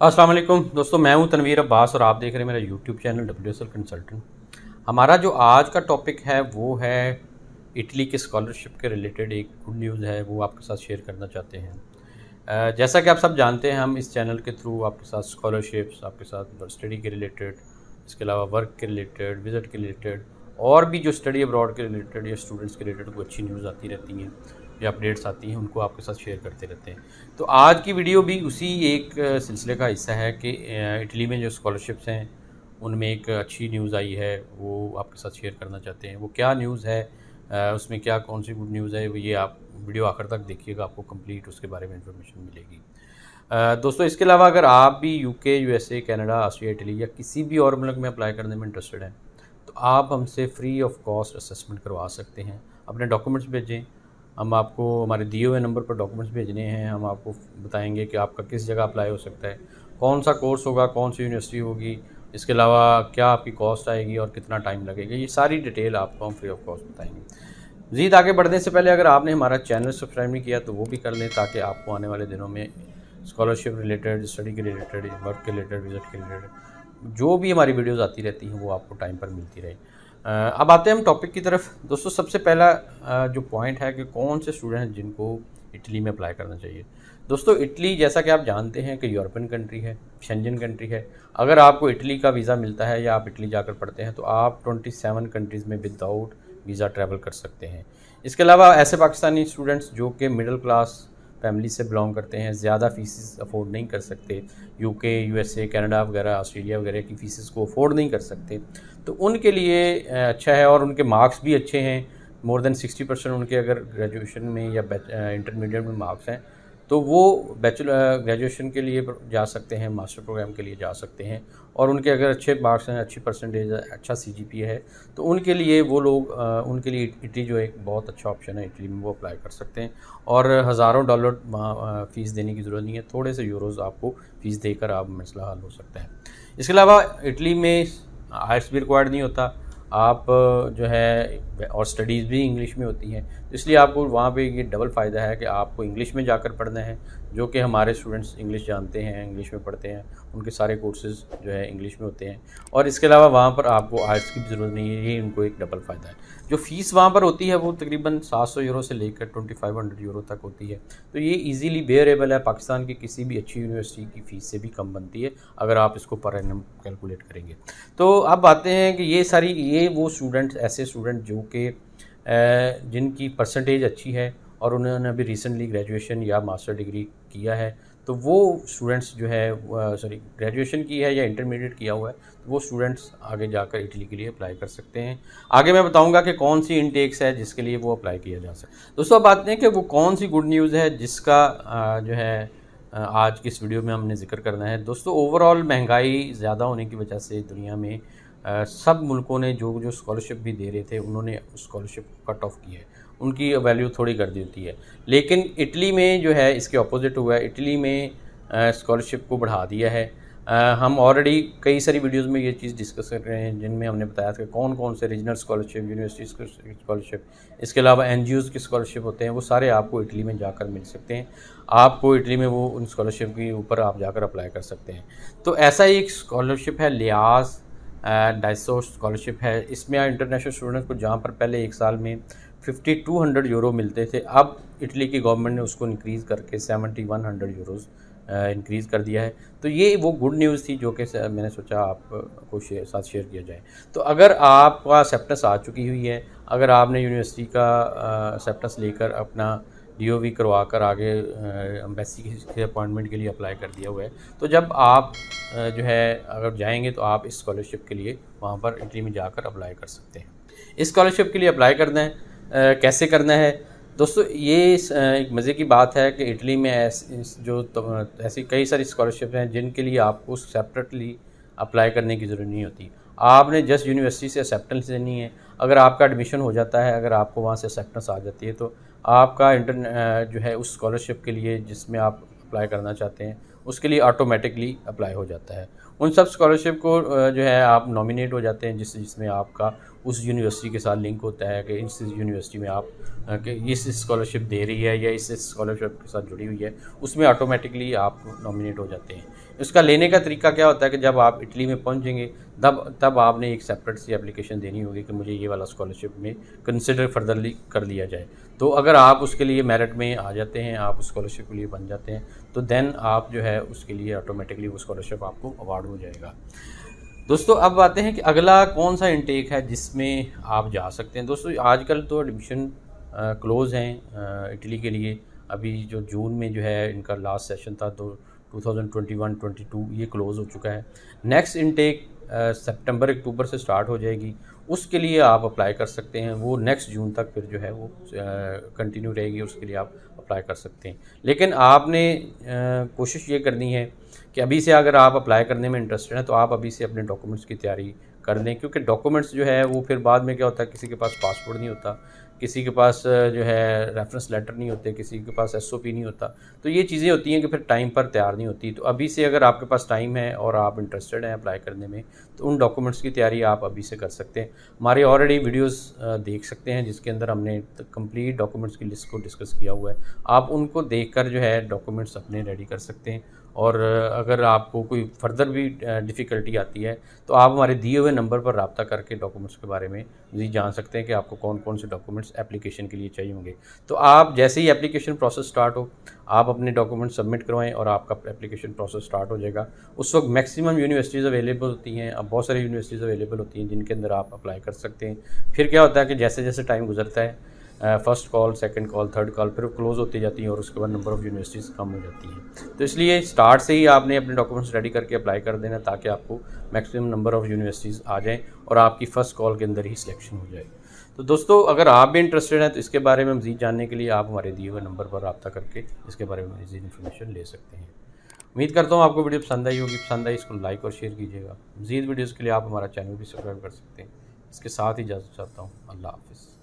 वालेकुम। दोस्तों, मैं हूँ तनवीर अब्बास और आप देख रहे हैं मेरा YouTube channel W S L consultant हमारा जो आज का टॉपिक है, वो है इटली के स्कॉलरशिप के रिलेटेड एक गुड न्यूज़ है, वो आपके साथ शेयर करना चाहते हैं। जैसा कि आप सब जानते हैं, हम इस चैनल के थ्रू आपके साथ स्कॉलरशिप्स आपके साथ स्टडी के रिलेटेड इसके अलावा वर्क के रिलेटेड विज़िट के रिलेटेड और भी जो स्टडी अब्रॉड के रिलेटेड या स्टूडेंट्स के रिलेटेड कोई अच्छी न्यूज़ आती रहती हैं। या अपडेट्स आती हैं, उनको आपके साथ शेयर करते रहते हैं। तो आज की वीडियो भी उसी एक सिलसिले का हिस्सा है कि इटली में जो स्कॉलरशिप्स हैं, उनमें एक अच्छी न्यूज़ आई है, वो आपके साथ शेयर करना चाहते हैं। वो क्या न्यूज़ है उसमें क्या, कौन सी गुड न्यूज़ है ये आप वीडियो आखिर तक देखिएगा, आपको कंप्लीट उसके बारे में इंफॉर्मेशन मिलेगी। दोस्तों, इसके अलावा अगर आप भी UK USA Canada Australia Italy या किसी भी और मुल्क में अप्लाई करने में इंटरेस्टेड हैं तो आप हमसे फ्री ऑफ़ कॉस्ट असेसमेंट करवा सकते हैं। अपने डॉक्यूमेंट्स भेजें हम आपको, हमारे दिए हुए नंबर पर डॉक्यूमेंट्स भेजने हैं, हम आपको बताएँगे कि आपका किस जगह अप्लाई हो सकता है। कौन सा कोर्स होगा, कौन सी यूनिवर्सिटी होगी, इसके अलावा क्या आपकी कॉस्ट आएगी और कितना टाइम लगेगा, ये सारी डिटेल आपको हम फ्री ऑफ़ कॉस्ट बताएँगे। मज़ीद आगे बढ़ने से पहले अगर आपने हमारा चैनल सब्सक्राइब नहीं किया तो वो भी कर लें ताकि आपको आने वाले दिनों में स्कॉलरशिप रिलेटेड स्टडी के रिलेटेड वर्क के रिलेटेड विज़िट के रिलेटेड जो भी हमारी वीडियोज़ आती रहती हैं, वो आपको टाइम पर मिलती रहे। अब आते हैं हम टॉपिक की तरफ़। दोस्तों, सबसे पहला जो पॉइंट है कि कौन से स्टूडेंट हैं जिनको इटली में अप्लाई करना चाहिए। दोस्तों इटली जैसा कि आप जानते हैं कि यूरोपियन कंट्री है शेंजन कंट्री है। अगर आपको इटली का वीज़ा मिलता है या आप इटली जाकर पढ़ते हैं तो आप 27 कंट्रीज़ में विदाउट वीज़ा ट्रैवल कर सकते हैं। इसके अलावा ऐसे पाकिस्तानी स्टूडेंट्स जो कि मिडिल क्लास फैमिली से बिलोंग करते हैं, ज़्यादा फ़ीसिस अफोर्ड नहीं कर सकते। यूके यूएसए कनाडा वगैरह ऑस्ट्रेलिया वगैरह की फ़ीसिस को अफोर्ड नहीं कर सकते। तो उनके लिए अच्छा है और उनके मार्क्स भी अच्छे हैं। मोर देन सिक्सटी परसेंट उनके अगर ग्रेजुएशन में या इंटरमीडिएट में मार्क्स हैं तो वो बैचलर ग्रेजुएशन के लिए जा सकते हैं मास्टर प्रोग्राम के लिए जा सकते हैं। और उनके अगर अच्छे मार्क्स हैं, अच्छी परसेंटेज है अच्छा सी है तो उनके लिए वो लोग उनके लिए इटली जो एक बहुत अच्छा ऑप्शन है इटली में वो अप्लाई कर सकते हैं। और हज़ारों डॉलर फ़ीस देने की ज़रूरत नहीं है, थोड़े से यूरोज़ आपको फ़ीस देकर आप मसला हल हो सकता है। इसके अलावा इटली में आयर्स भी रिक्वायर्ड नहीं होता। आप जो है, और स्टडीज़ भी इंग्लिश में होती हैं इसलिए आपको वहाँ पे ये डबल फ़ायदा है कि आपको इंग्लिश में जाकर पढ़ना है जो कि हमारे स्टूडेंट्स इंग्लिश जानते हैं इंग्लिश में पढ़ते हैं, उनके सारे कोर्सेज जो है इंग्लिश में होते हैं। और इसके अलावा वहाँ पर आपको आर्ट्स की ज़रूरत नहीं है, ये उनको एक डबल फ़ायदा है। जो फ़ीस वहाँ पर होती है, वो तकरीबन 700 यूरो से लेकर 2500 यूरो तक होती है। तो ये इजीली बेयरेबल है, पाकिस्तान की किसी भी अच्छी यूनिवर्सिटी की फ़ीस से भी कम बनती है, अगर आप इसको पर एनम कैलकुलेट करेंगे। तो अब आते हैं कि ये सारी, ये वो स्टूडेंट्स ऐसे स्टूडेंट जो कि जिनकी परसेंटेज अच्छी है और उन्होंने अभी रिसेंटली ग्रेजुएशन या मास्टर डिग्री किया है तो वो स्टूडेंट्स जो है सॉरी ग्रेजुएशन की है या इंटरमीडिएट किया हुआ है तो वो स्टूडेंट्स आगे जाकर इटली के लिए अप्लाई कर सकते हैं। आगे मैं बताऊँगा कि कौन सी इनटेक्स है जिसके लिए वो अप्लाई किया जा सकता है। दोस्तों, अब बात हैं कि वो कौन सी गुड न्यूज़ है जिसका जो है आज की इस वीडियो में हमने ज़िक्र करना है। दोस्तों ओवरऑल महँगाई ज़्यादा होने की वजह से दुनिया में सब मुल्कों ने जो जो स्कॉलरशिप भी दे रहे थे उन्होंने स्कॉलरशिप को कट ऑफ़ किया है। उनकी वैल्यू थोड़ी कर दी होती है। लेकिन इटली में जो है इसके अपोजिट हुआ है। इटली में स्कॉलरशिप को बढ़ा दिया है। आ, हम ऑलरेडी कई सारी वीडियोस में ये चीज़ डिस्कस कर रहे हैं जिनमें हमने बताया था कि कौन कौन से रीजनल स्कॉलरशिप यूनिवर्सिटी स्कॉलरशिप इसके अलावा एन की स्कॉलरशिप होते हैं वो सारे आपको इटली में जाकर मिल सकते हैं। आपको इटली में वो उन स्कॉलरशिप के ऊपर आप जाकर अप्लाई कर सकते हैं। तो ऐसा ही एक स्कॉलरशिप है लियाज डाइसो स्कॉलरशिप है। इसमें इंटरनेशनल स्टूडेंट्स को जहाँ पर पहले एक साल में फिफ्टी टू हंड्रेड यूरो मिलते थे, अब इटली की गवर्नमेंट ने उसको इंक्रीज़ करके seventy one hundred euros increase कर दिया है। तो ये वो गुड न्यूज़ थी जो कि मैंने सोचा आपको शेयर साथ शेयर किया जाए। तो अगर आपका सेप्टस आ चुकी हुई है, अगर आपने यूनिवर्सिटी का सेप्टस लेकर अपना डी ओ वी करवा कर आगे एम्बेसी के अपॉइंटमेंट के लिए अप्लाई कर दिया हुआ है। तो जब आप जो है अगर जाएँगे तो आप इस स्कॉलरशिप के लिए वहाँ पर इटली में जाकर अप्लाई कर सकते हैं। इस स्कॉलरशिप के लिए अप्लाई करना है कैसे करना है? दोस्तों ये एक मज़े की बात है कि इटली में ऐसी जो तो, ऐसी कई सारी स्कॉलरशिप हैं जिनके लिए आपको सेपरेटली अप्लाई करने की ज़रूरत नहीं होती। आपने जस्ट यूनिवर्सिटी से एक्सेप्टेंस लेनी है। अगर आपका एडमिशन हो जाता है अगर आपको वहाँ से एक्सेप्टेंस आ जाती है तो आपका इंटर जो है उस स्कॉलरशिप के लिए जिसमें आप अप्लाई करना चाहते हैं उसके लिए ऑटोमेटिकली अप्लाई हो जाता है। उन सब स्कॉलरशिप को जो है आप नॉमिनेट हो जाते हैं जिस, जिसमें आपका उस यूनिवर्सिटी के साथ लिंक होता है कि इस यूनिवर्सिटी में आप कि इस स्कॉलरशिप दे रही है या इस स्कॉलरशिप के साथ जुड़ी हुई है, उसमें ऑटोमेटिकली आप नॉमिनेट हो जाते हैं। इसका लेने का तरीका क्या होता है कि जब आप इटली में पहुँचेंगे, तब तब आपने एक सेपरेट सी एप्लीकेशन देनी होगी कि मुझे ये वाला स्कॉलरशिप में कंसिडर फर्दरली कर लिया जाए। तो अगर आप उसके लिए मेरिट में आ जाते हैं, आप स्कॉलरशिप के लिए बन जाते हैं तो देन आप जो है उसके लिए ऑटोमेटिकली वो स्कॉलरशिप आपको अवार्ड हो जाएगा। दोस्तों, अब आते हैं कि अगला कौन सा इनटेक है जिसमें आप जा सकते हैं। दोस्तों, आजकल तो एडमिशन क्लोज़ हैं इटली के लिए। अभी जो जून में जो है इनका लास्ट सेशन था तो 2021-22 ये क्लोज़ हो चुका है। नेक्स्ट इनटेक सितंबर, अक्टूबर से स्टार्ट हो जाएगी। उसके लिए आप अप्लाई कर सकते हैं। वो नेक्स्ट जून तक फिर जो है वो कंटिन्यू रहेगी, उसके लिए आप अप्लाई कर सकते हैं। लेकिन आपने कोशिश ये करनी है कि अभी से अगर आप अप्लाई करने में इंटरेस्टेड हैं तो आप अभी से अपने डॉक्यूमेंट्स की तैयारी कर दें क्योंकि डॉक्यूमेंट्स जो है वो फिर बाद में क्या होता है, किसी के पास पासपोर्ट नहीं होता। किसी के पास जो है रेफरेंस लेटर नहीं होते, किसी के पास एसओपी नहीं होता तो ये चीज़ें होती हैं कि फिर टाइम पर तैयार नहीं होती। तो अभी से अगर आपके पास टाइम है और आप इंटरेस्टेड हैं अप्लाई करने में तो उन डॉक्यूमेंट्स की तैयारी आप अभी से कर सकते हैं। हमारे ऑलरेडी वीडियोस देख सकते हैं, जिसके अंदर हमने कंप्लीट डॉक्यूमेंट्स की लिस्ट को डिस्कस किया हुआ है। आप उनको देख कर जो है डॉक्यूमेंट्स अपने रेडी कर सकते हैं। और अगर आपको कोई फर्दर भी डिफ़िकल्टी आती है तो आप हमारे दिए हुए नंबर पर रबता करके डॉक्यूमेंट्स के बारे में जी जान सकते हैं कि आपको कौन कौन से डॉक्यूमेंट्स एप्लीकेशन के लिए चाहिए होंगे। तो आप जैसे ही एप्लीकेशन प्रोसेस स्टार्ट हो, आप अपने डॉक्यूमेंट सबमिट करवाएँ और आपका एप्लीकेशन प्रोसेस स्टार्ट हो जाएगा। उस वक्त मैक्सिमम यूनिवर्सिटीज़ अवेलेबल होती हैं, अब बहुत सारी यूनिवर्सिटीज़ अवेलेबल होती हैं जिनके अंदर आप अप्लाई कर सकते हैं। फिर क्या होता है कि जैसे जैसे टाइम गुजरता है first call second call third call फिर क्लोज होती जाती हैं और उसके बाद नंबर ऑफ़ यूनिवर्सिटीज़ कम हो जाती हैं। तो इसलिए स्टार्ट से ही आपने अपने डॉक्यूमेंट्स रेडी करके अप्लाई कर देना ताकि आपको मैक्सिमम नंबर ऑफ़ यूनिवर्सिटीज़ आ जाएँ और आपकी फ़र्स्ट कॉल के अंदर ही सिलेक्शन हो जाए। तो दोस्तों, अगर आप भी इंटरेस्टेड हैं तो इसके बारे में मज़ीद जानने के लिए आप हमारे दिए हुए नंबर पर रब्ता करके इसके बारे में मज़ीद इन्फॉर्मेशन ले सकते हैं। उम्मीद करता हूँ आपको वीडियो पसंद आई होगी। पसंद आई इसको लाइक और शेयर कीजिएगा। मज़ीद वीडियोज़ के लिए आप हमारा चैनल भी सब्सक्राइब कर सकते हैं। इसके साथ ही इजाज़त चाहता हूँ। अल्लाह हाफिज़।